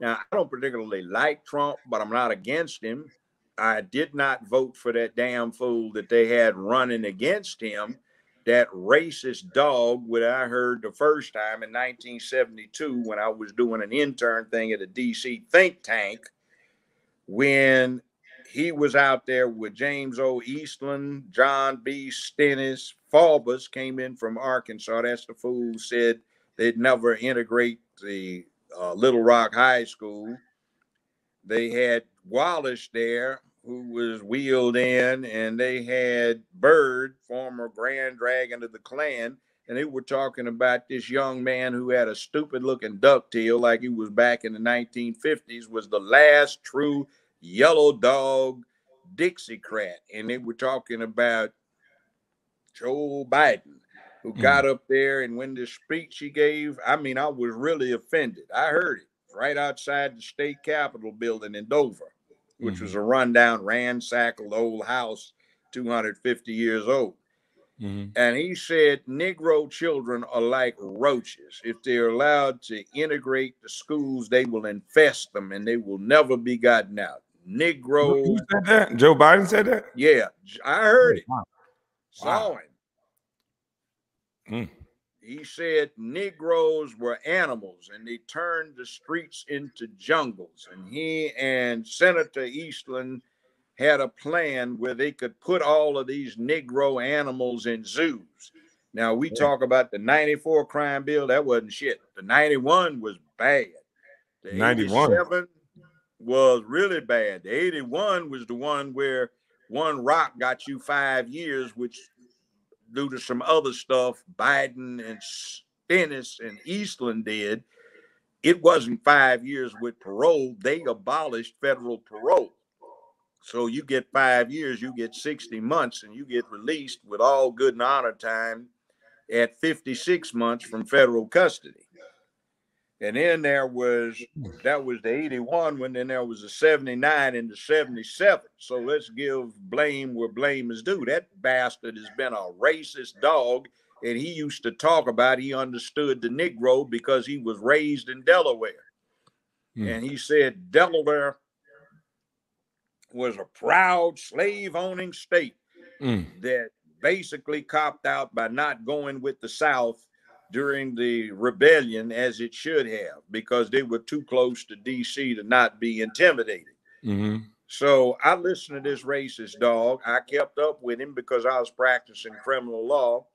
Now, I don't particularly like Trump, but I'm not against him. I did not vote for that damn fool that they had running against him, that racist dog, what I heard the first time in 1972 when I was doing an intern thing at a DC think tank, when he was out there with James O. Eastland, John B. Stennis, Faubus came in from Arkansas. That's the fool said they'd never integrate the uh, Little Rock High School. They had Wallace there, who was wheeled in, and they had Byrd, former Grand Dragon of the Klan, and they were talking about this young man who had a stupid looking ducktail like he was back in the 1950s, was the last true yellow dog Dixiecrat. And they were talking about Joe Biden, who mm. got up there and when the speech he gave, I mean, I was really offended. I heard it right outside the state capitol building in Dover, which mm-hmm. was a rundown, ransacked old house, 250 years old. Mm-hmm. And he said, Negro children are like roaches. If they're allowed to integrate the schools, they will infest them and they will never be gotten out. Negro. Who said that? Joe Biden said that? Yeah, I heard it. Wow. Saw him. Mm. He said Negroes were animals and they turned the streets into jungles. And he and Senator Eastland had a plan where they could put all of these Negro animals in zoos. Now we talk about the 94 crime bill, that wasn't shit. The 91 was bad. The 91 was really bad. The 81 was the one where one rock got you five years, which due to some other stuff Biden and Stennis and Eastland did, it wasn't five years with parole. They abolished federal parole. So you get five years, you get 60 months, and you get released with all good and honor time at 56 months from federal custody. And then there was that was the 81 when then there was a 79 and the 77. So let's give blame where blame is due. That bastard has been a racist dog. And he used to talk about he understood the Negro because he was raised in Delaware. Mm. And he said Delaware was a proud slave owning state mm. that basically copped out by not going with the South during the rebellion as it should have because they were too close to DC to not be intimidated. Mm-hmm. So I listened to this racist dog. I kept up with him because I was practicing criminal law,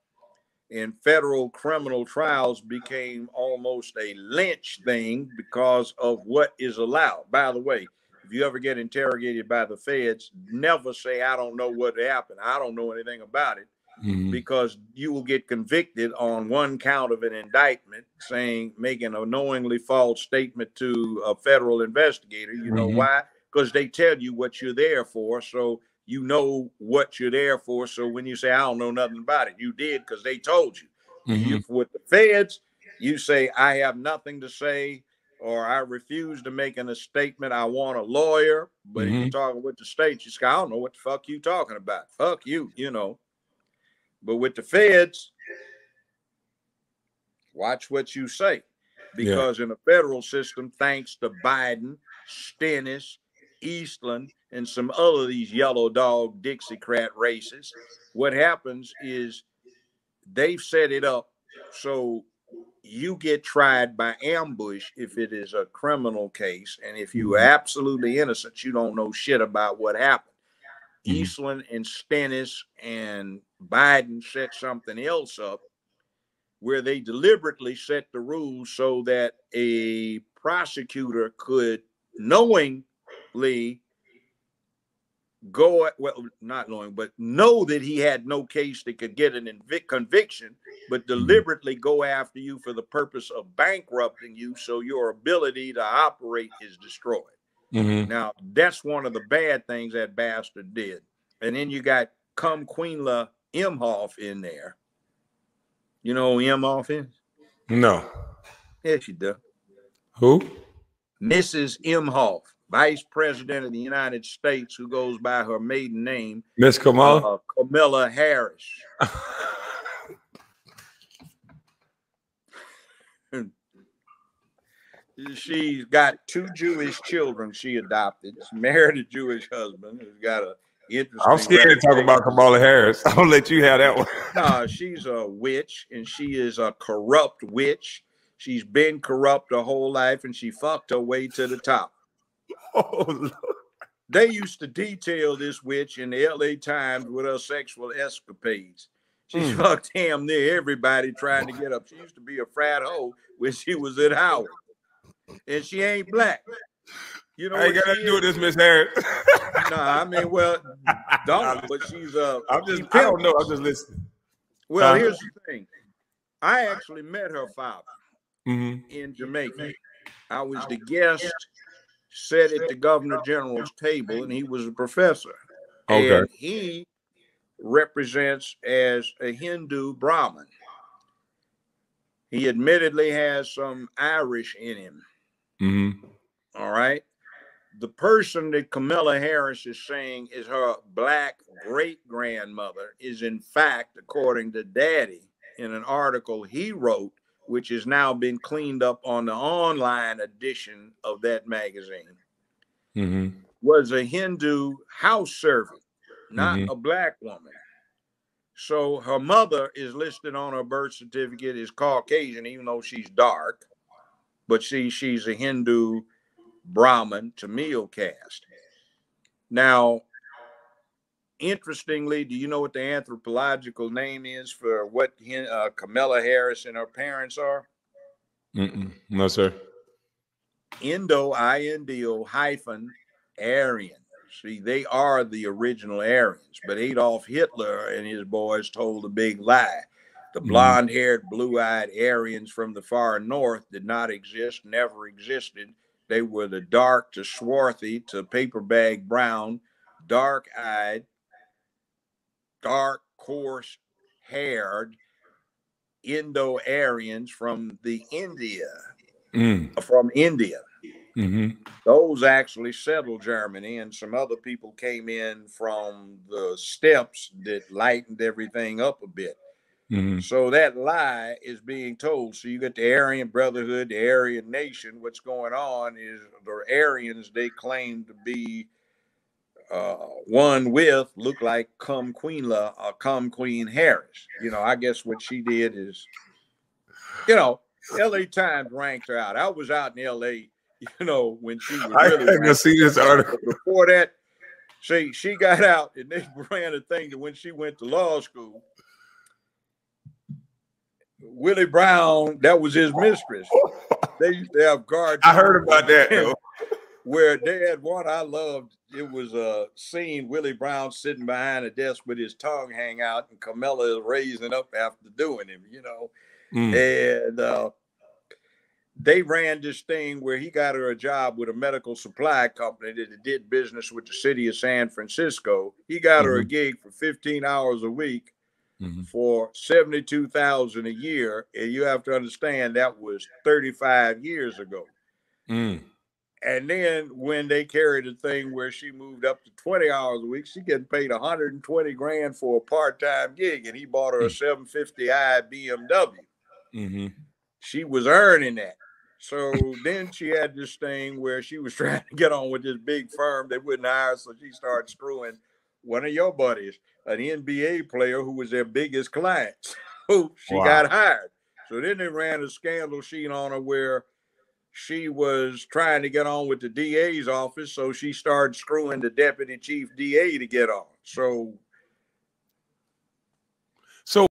and federal criminal trials became almost a lynch thing because of what is allowed. By the way, if you ever get interrogated by the feds, never say, I don't know what happened. I don't know anything about it mm-hmm. because you will get convicted on one count of an indictment saying making a knowingly false statement to a federal investigator. You know mm-hmm. why? Because they tell you what you're there for. So you know what you're there for. So when you say, I don't know nothing about it, you did because they told you. Mm-hmm. you. With the feds, you say, I have nothing to say or I refuse to make a statement. I want a lawyer. But if you're mm-hmm. talking with the state, you say, I don't know what the fuck you talking about. Fuck you, you know. But with the feds, watch what you say. Because yeah. in the federal system, thanks to Biden, Stennis, Eastland, and some other these yellow dog Dixiecrat races, what happens is they've set it up so you get tried by ambush if it is a criminal case. And if you're mm-hmm. absolutely innocent, you don't know shit about what happened. Mm-hmm. Eastland and Stennis and Biden set something else up where they deliberately set the rules so that a prosecutor could knowingly go well not knowing but know that he had no case that could get an invic- conviction but mm-hmm. deliberately go after you for the purpose of bankrupting you so your ability to operate is destroyed mm-hmm. now that's one of the bad things that bastard did and then you got come queenla Emhoff in there. You know who Emhoff is? No. Yes, you do. Who? Mrs. Emhoff, Vice President of the United States, who goes by her maiden name, Miss Kamala. Uh, Kamala Harris. she's got two Jewish children she adopted. She married a Jewish husband who's got a interesting. I'm scared to talk about Kamala Harris. I'll let you have that one. no, she's a witch and she is a corrupt witch. She's been corrupt her whole life and she fucked her way to the top. Oh, Lord. They used to detail this witch in the LA Times with her sexual escapades. She mm. fucked damn near everybody trying to get up. She used to be a frat hoe when she was at Howard. And she ain't black. You know, I ain't got to do with this, Miss Harris. no, nah, I mean, well, don't, but she's uh I'm just I don't know, I'm just listening. Well, here's the thing. I actually met her father mm-hmm. in Jamaica. I was the guest sat at the governor general's table, and he was a professor. Okay. And he represents as a Hindu Brahmin. He admittedly has some Irish in him. Mm-hmm. All right. The person that Kamala Harris is saying is her black great grandmother is, in fact, according to Daddy, in an article he wrote, which has now been cleaned up on the online edition of that magazine, mm-hmm. was a Hindu house servant, not mm-hmm. a black woman. So her mother is listed on her birth certificate as Caucasian, even though she's dark. But see, she's a Hindu Brahmin Tamil caste. Now, interestingly, do you know what the anthropological name is for what uh, Kamala Harris and her parents are? Mm-mm. No, sir. Indo, I N D O hyphen Aryan. See, they are the original Aryans, but Adolf Hitler and his boys told a big lie. The mm-hmm. blonde haired, blue eyed Aryans from the far north did not exist, never existed. They were the dark to swarthy to paper bag brown, dark eyed, dark, coarse haired Indo Aryans from the India, mm. from India. Mm-hmm. Those actually settled Germany, and some other people came in from the steppes that lightened everything up a bit. Mm-hmm. So that lie is being told. So you get the Aryan Brotherhood, the Aryan Nation. What's going on is the Aryans they claim to be uh, one with look like Come Queen La, uh, Come Queen Harris. You know, I guess what she did is, you know, L.A. Times ranked her out. I was out in L.A. You know, when she was really I seen this article before that. See, she got out and they ran a thing that when she went to law school, Willie Brown, that was his mistress. They used to have guards. I heard about that though. Where they had one I loved. It was a scene Willie Brown sitting behind a desk with his tongue hang out, and Kamala is raising up after doing him, you know. Mm. And uh, they ran this thing where he got her a job with a medical supply company that did business with the city of San Francisco. He got mm-hmm. her a mm-hmm. gig for 15 hours a week mm-hmm. for 72,000 a year. And you have to understand that was 35 years ago. Mm. And then when they carried a thing where she moved up to 20 hours a week, she getting paid 120 grand for a part-time gig. And he bought her a mm. 750i BMW. Mm-hmm. She was earning that. So then she had this thing where she was trying to get on with this big firm that wouldn't hire, so she started screwing one of your buddies, an NBA player who was their biggest client. So she wow. got hired. So then they ran a scandal sheet on her where she was trying to get on with the DA's office, so she started screwing the deputy chief DA to get on. So so